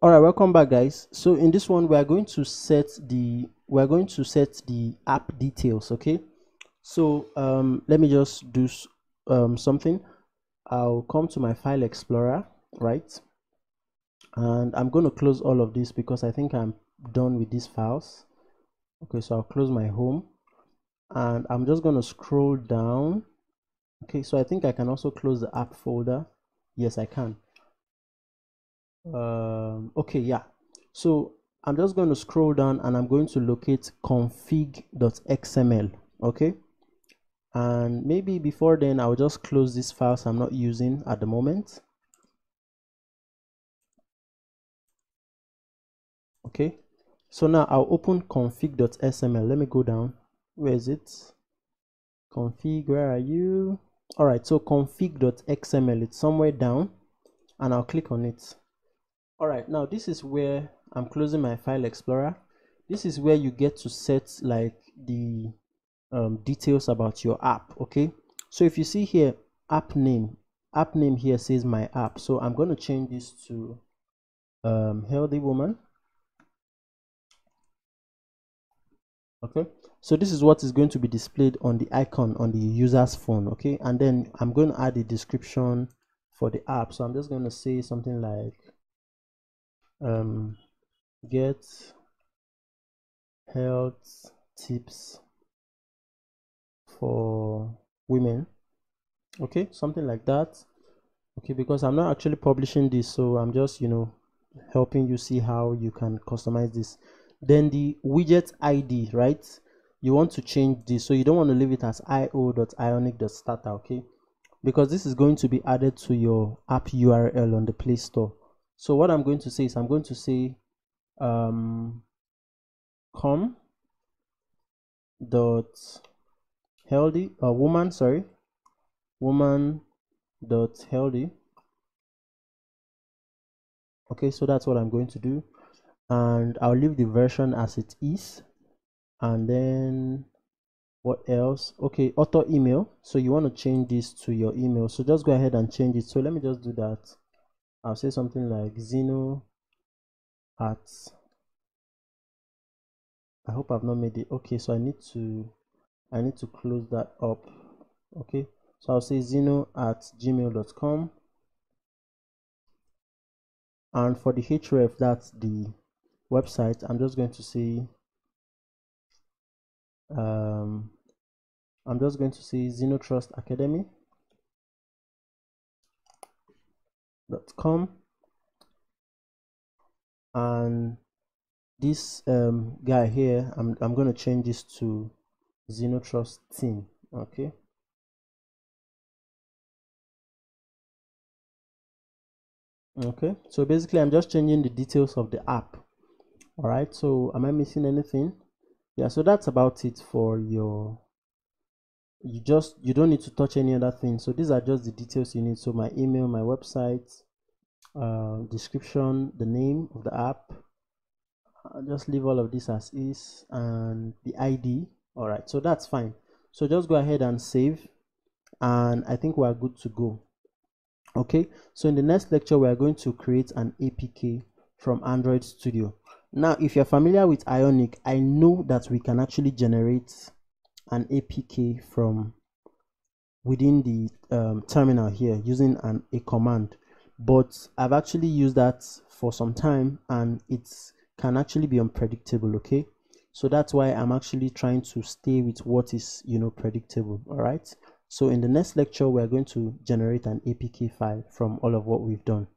all right welcome back guys. So in this one we are going to set the we're going to set the app details okay? So um, let me just do um, something. I'll come to my file explorer right? And I'm going to close all of this because I think I'm done with these files. Okay so I'll close my home. And I'm just going to scroll down. Okay so I think I can also close the app folder. Yes I can um, okay yeah. So I'm just going to scroll down and I'm going to locate config.xml okay? And maybe before then I'll just close these files I'm not using at the moment. Okay? So now I'll open config.xml let me go down. Where is it? Config where are you? All right so config.xml it's somewhere down. And I'll click on it all right now this is where i'm closing my file explorer. This is where you get to set like the um, details about your app okay? So if you see here app name app name here says my app. So i'm going to change this to um, healthy woman. Okay? So this is what is going to be displayed on the icon on the user's phone okay? And then i'm going to add a description for the app. So i'm just going to say something like um, get health tips for women. Okay something like that. Okay because i'm not actually publishing this so i'm just you know helping you see how you can customize this. Then the widget id right? You want to change this so you don't want to leave it as io.ionic.starter okay? Because this is going to be added to your app url on the play store so what I'm going to say is I'm going to say um, com dot healthy uh, woman sorry woman dot healthy. Okay so that's what I'm going to do. And I'll leave the version as it is. And then what else? Okay auto email. So you want to change this to your email. So just go ahead and change it. So let me just do that I'll say something like Zino at I hope I've not made it. Okay so I need to I need to close that up. Okay so I'll say Zino at gmail.com and for the href that's the website. I'm just going to say um, I'm just going to say ZinoTrust Academy com. And this um, guy here I'm, I'm going to change this to ZinoTrust team okay? Okay so basically I'm just changing the details of the app all right so am I missing anything? Yeah so that's about it for your you just you don't need to touch any other thing. So these are just the details you need. So my email my website uh, description the name of the app. I'll just leave all of this as is and the id all right so that's fine. So just go ahead and save and i think we are good to go. Okay so in the next lecture we are going to create an apk from android studio. Now if you're familiar with ionic i know that we can actually generate an APK from within the um, terminal here using an a command. But I've actually used that for some time and it can actually be unpredictable okay? So that's why I'm actually trying to stay with what is you know predictable all right so in the next lecture we're going to generate an APK file from all of what we've done